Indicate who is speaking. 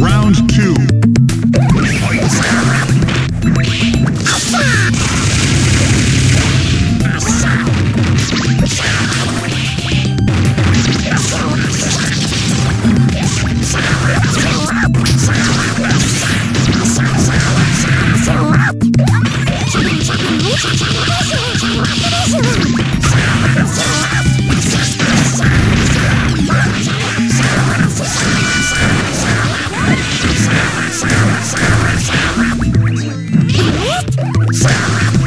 Speaker 1: Round two. Where I'm